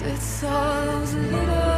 It's all those little